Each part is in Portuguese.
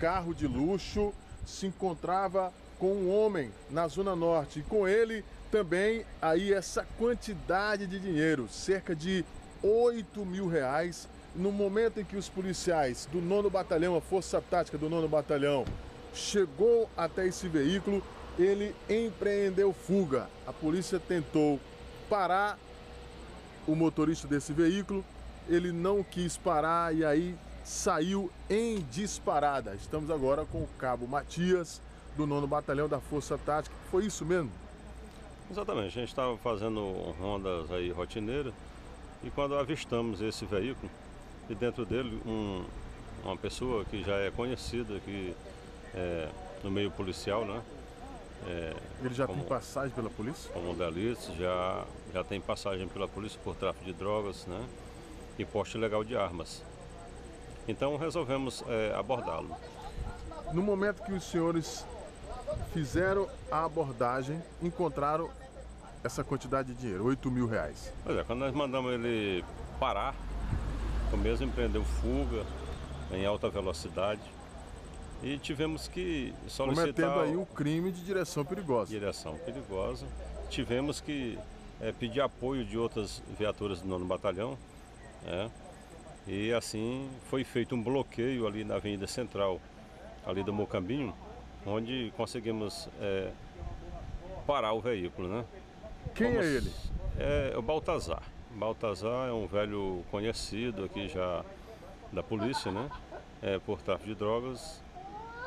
carro de luxo se encontrava com um homem na Zona Norte e com ele também aí essa quantidade de dinheiro, cerca de 8 mil reais. No momento em que os policiais do nono batalhão, a força tática do nono batalhão, chegou até esse veículo, ele empreendeu fuga. A polícia tentou parar o motorista desse veículo, ele não quis parar e aí saiu em disparada. Estamos agora com o cabo Matias, do nono batalhão da Força Tática. Foi isso mesmo? Exatamente, a gente estava fazendo rondas aí rotineiras e quando avistamos esse veículo e dentro dele um, uma pessoa que já é conhecida aqui é, no meio policial, né? É, Ele já como, tem passagem pela polícia? Como delitos, já, já tem passagem pela polícia por tráfico de drogas, né? E porte ilegal de armas. Então resolvemos é, abordá-lo. No momento que os senhores fizeram a abordagem, encontraram essa quantidade de dinheiro, 8 mil reais. Pois é, quando nós mandamos ele parar, o mesmo empreendeu fuga em alta velocidade e tivemos que solicitar... Cometendo aí um crime de direção perigosa. Direção perigosa. Tivemos que é, pedir apoio de outras viaturas do nono batalhão, é, e assim foi feito um bloqueio ali na Avenida Central, ali do Mocambinho, onde conseguimos é, parar o veículo, né? Quem é ele? É o Baltazar. Baltazar é um velho conhecido aqui já da polícia, né? É, por tráfico de drogas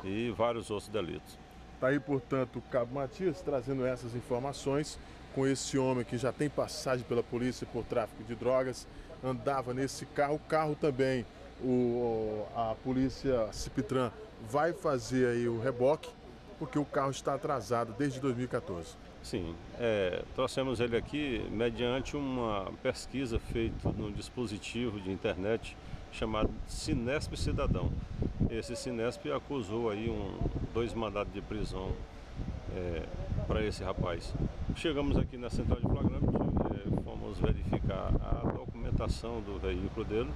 e vários outros delitos. Está aí, portanto, o Cabo Matias trazendo essas informações com esse homem que já tem passagem pela polícia por tráfico de drogas, andava nesse carro, o carro também, o, a polícia Cipitran vai fazer aí o reboque, porque o carro está atrasado desde 2014. Sim, é, trouxemos ele aqui mediante uma pesquisa feita no dispositivo de internet chamado Sinesp Cidadão. Esse Sinesp acusou aí um, dois mandados de prisão é, para esse rapaz. Chegamos aqui na central de flagrante, é, fomos verificar a documentação do veículo dele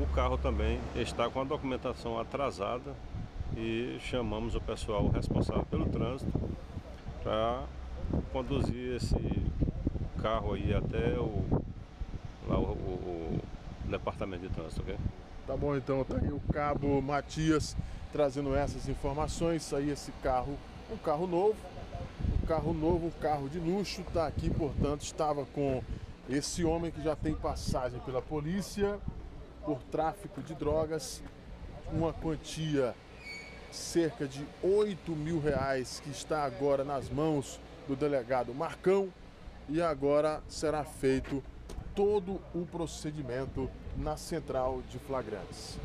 o carro também está com a documentação atrasada e chamamos o pessoal responsável pelo trânsito para conduzir esse carro aí até o, lá o, o, o departamento de trânsito, ok? Tá bom, então tá aí o cabo Matias trazendo essas informações. Aí esse carro, um carro novo, um carro novo, um carro de luxo, tá aqui, portanto, estava com esse homem que já tem passagem pela polícia por tráfico de drogas, uma quantia cerca de 8 mil reais que está agora nas mãos do delegado Marcão e agora será feito todo o procedimento na central de flagrantes.